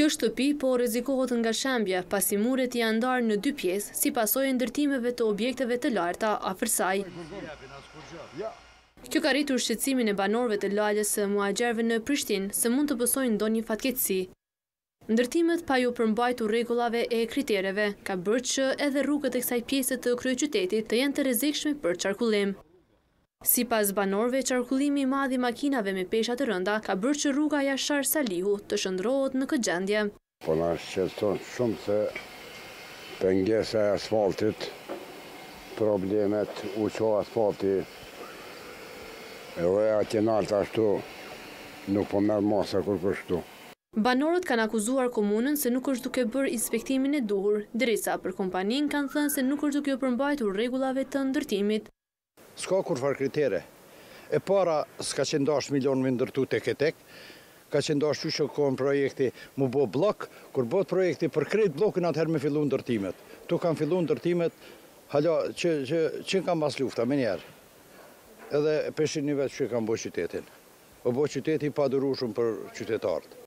Kjo shtëpi po rrezikohet nga shembja, pasi muret janë ndarë në dy pjesë, si pasojë e ndërtimeve të objekteve të larta afër saj. Kjo ka rritur shqetësimin e banorëve të Lagjes së Muhaxherëve në Prishtinë se mund të pësojnë ndonjë fatkeqësi. Ndërtimet pa iu përmbajtur rregullave e kritereve, ka bërë që edhe rrugët e kësaj pjese të kryeqytetit të jenë të rrezikshme për qarkullim. Sipas banorëve, qarkullimi i madh i makinave me pesha të rënda ka bërë që rruga Jashar Salihu të shëndrrohet në këtë gjendje. Po na shqetëson shumë se pengesa e asfaltit, problemet, u çu asfalti edhe atje nalt ashtu nuk po merr masa kurrkush këtu. Banorët kanë akuzuar komunën se nuk është duke bërë inspektimin e duhur, derisa për kompaninë kanë thënë se nuk është duke iu përmbajtur rregullave të ndërtimit. S'ka kurrfarë kritere. E para, s'ka qenë dashtë m'i lanë me ndërtu tek e tek. Ka qenë dashtë qysh o konë projekti m'u bo bllok. Kur bohet projekti për krejt bllokun atëherë me fillu ndërtimet. Ktu kanë fillu ndërtimet hala që që që ka pas luftë menjëherë. Edhe pe shihni vetë qysh e kanë bo qytetin. O bo qyteti i padurueshëm për qytetarët.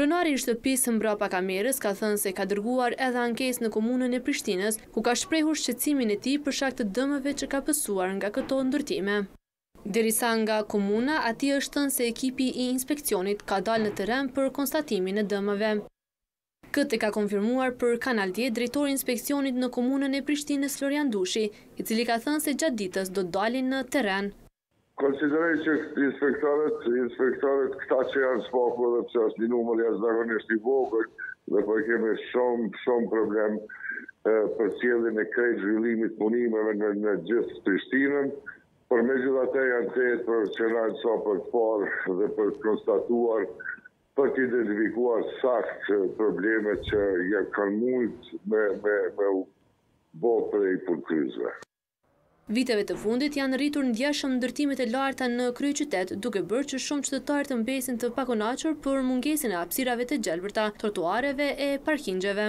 Pronari i shtëpisë mbrapa kamerës ka thënë se ka dërguar edhe ankesë në Komunën e Prishtinës, ku ka shprehur shqetësimin e tij për shkak të dëmeve që ka pësuar nga këto ndërtime. Derisa nga Komuna, atij është thënë se ekipi i inspekcionit ka dalë në terren për konstatimin e dëmeve. Këtë e ka konfirmuar për Kanal dhjetë drejtori i inspekcionit në Komunën e Prishtinës Florian Dushi, i cili ka thënë se gjatë ditës do të dalin në terren. Konsideroj që inspektorët, inspektorët këta që janë s'paku edhe pse është një numër jashtëzakonisht i vogël dhe po e kemi shumë, shumë problem për përcjelljen e krejt zhvillimit t'punimeve në në gjithë Prishtinën, por megjithatë janë tejet profesionalë sa për të parë dhe për të konstatuar, për të identifikuar saktë problemet që janë kanë mujtë me me me u bo prej punëkryesve. Viteve të fundit janë rritur ndjeshëm ndërtimet e larta në kryeqytet, duke bërë që shumë qytetarë të mbesin të pakënaqur për mungesën e hapësirave të gjelbërta, trotuareve e parkingjeve.